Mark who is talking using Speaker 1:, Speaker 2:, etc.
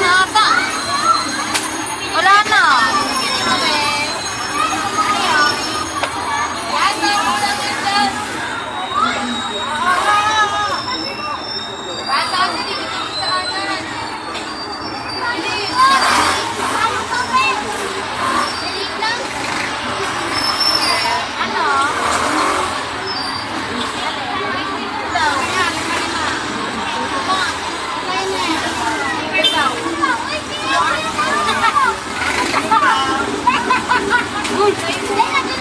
Speaker 1: Na ata. Wala na.
Speaker 2: muito.